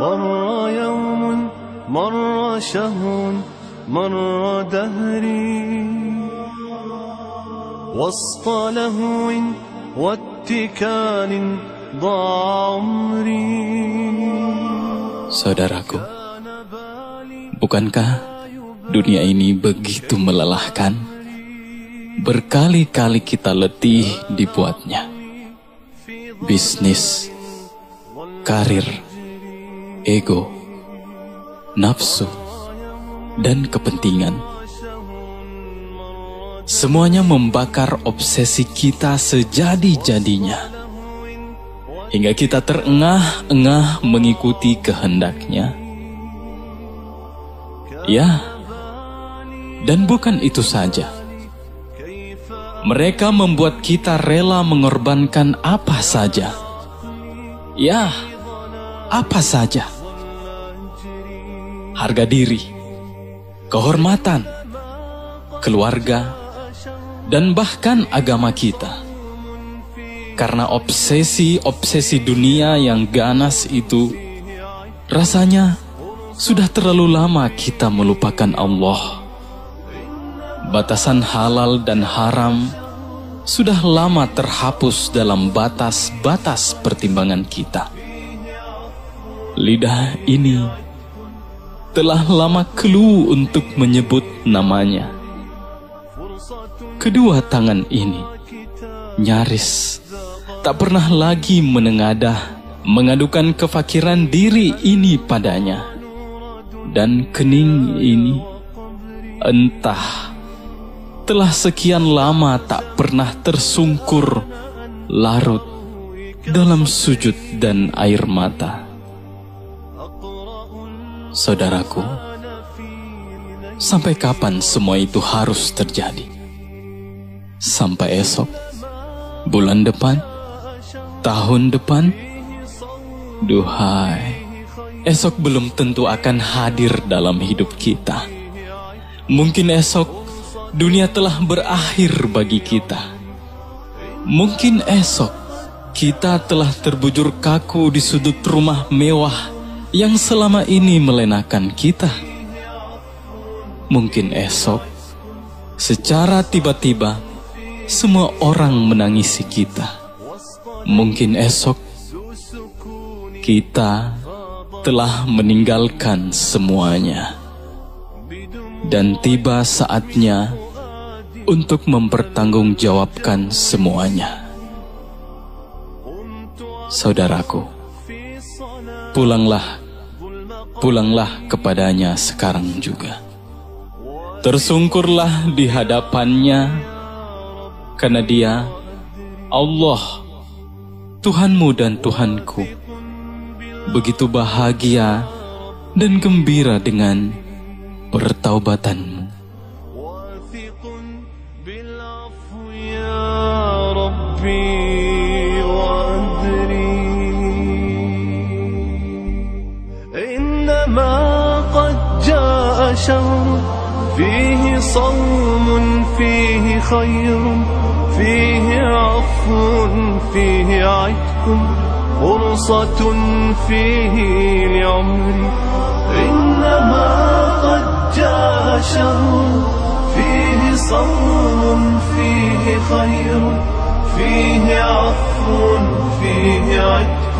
مر يوم مر شهر مر دهري وسط لهو واتكال ضاع عمري Saudaraku, bukankah dunia ini begitu melelahkan? Berkali-kali kita letih dibuatnya. Bisnis, karir, ego, nafsu, dan kepentingan. Semuanya membakar obsesi kita sejadi-jadinya. Hingga kita terengah-engah mengikuti kehendaknya. Ya, dan bukan itu saja. Mereka membuat kita rela mengorbankan apa saja. Ya, apa saja. Harga diri, kehormatan, keluarga, dan bahkan agama kita. Karena obsesi-obsesi dunia yang ganas itu, rasanya sudah terlalu lama kita melupakan Allah. Batasan halal dan haram sudah lama terhapus dalam batas-batas pertimbangan kita. Lidah ini telah lama kelu untuk menyebut namanya. Kedua tangan ini nyaris tak pernah lagi menengadah mengadukan kefakiran diri ini padanya. Dan kening ini entah telah sekian lama tak pernah tersungkur larut dalam sujud dan air mata. Saudaraku, sampai kapan semua itu harus terjadi? Sampai esok, bulan depan, tahun depan? Duhai, esok belum tentu akan hadir dalam hidup kita. Mungkin esok dunia telah berakhir bagi kita. Mungkin esok kita telah terbujur kaku di sudut rumah mewah yang selama ini melenakan kita. Mungkin esok secara tiba-tiba semua orang menangisi kita. Mungkin esok kita telah meninggalkan semuanya, dan tiba saatnya untuk mempertanggungjawabkan semuanya. Saudaraku, pulanglah, pulanglah kepadanya sekarang juga. Tersungkurlah di hadapannya, karena dia Allah, Tuhanmu dan Tuhanku, begitu bahagia dan gembira dengan pertaubatanmu. Ya Rabbi شهر فيه صوم فيه خير فيه عفو فيه عتق فرصة فيه لعمري إنما قد جاء شهر فيه صوم فيه خير فيه عفو فيه عتق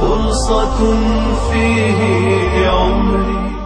فرصة فيه لعمري